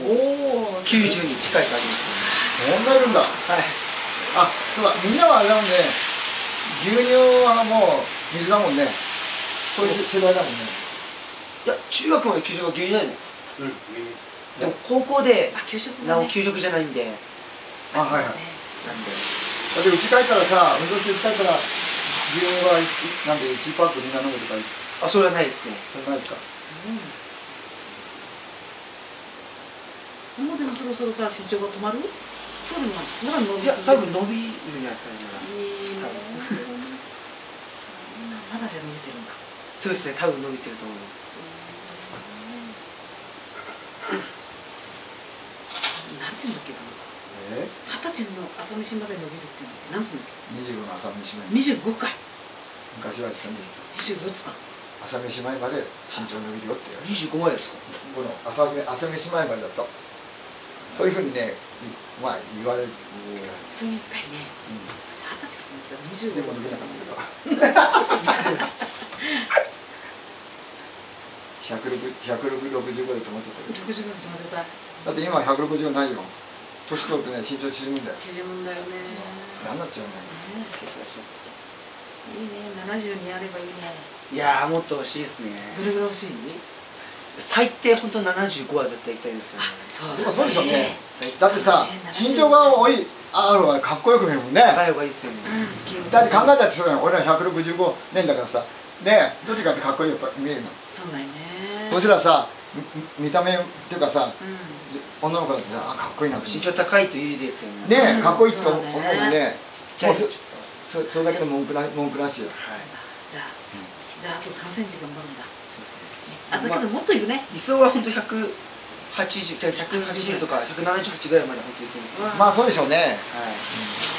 おお90に近い感じですそんないるんだ。ねはい。あそうだ。みんなはあれだもんね。牛乳はもう水だもんね。そういう世代だもんね。いや中学まで給食は牛乳ないのうん。でも高校であ給食だねなお給食じゃないんで。あはいはい。なんでだってうち帰ったらさ運動して帰ったら牛乳はいなんで1パックみんな飲むとかあそれはないですね。それないですか？うんもうでもそろそろさ身長が止まる？そうでもない。まだ伸びいや多分伸びるんじゃないですかねまだいいねまだじゃ伸びてるんだそうですね多分伸びてると思いますなんていうんだっけ？かなさえ二十歳の朝飯まで伸びるっていうのなんつうんだっ25の朝飯前け25回。昔はですね25っつった。朝飯前まで身長伸びるよって25枚ですか？この朝め朝飯前までだとそういうふうにねいまあ言われる、そういう回ね。う私二十歳かと思ったら25ん、でも伸びなかったけど。160 165で止まっちゃったけど。60まで止まっちゃった。だって今160ないよ。年取るとね身長縮むんだよ。縮むんだよね。嫌になっちゃうねね。いいね。70にあればいいね。いやーもっと欲しいですね。どれぐらい欲しい？最低本当75は絶対行きたいですよね。そうでもそうですよね。だってさ身長が多いあるはかっこよく見えるもんね。高い方がいいですよね。うんだって考えたってそうだよ。俺ら165年だからさ。ねどっちかってかっこいいやっぱ見えるの。そうだよね。そしたらさみ見た目っていうかさう女の子だってさあかっこいいな。身長高いといいですよね。ねうんかっこいいと思うもんね。ちっちゃいそそそれだけで文句な文句なしよ。はい。じゃあじゃああと3センチ頑張るんだあだけどもっといるね。理想は本当180 180とか178ぐらいまで本当にいってまあそうでしょうね。はい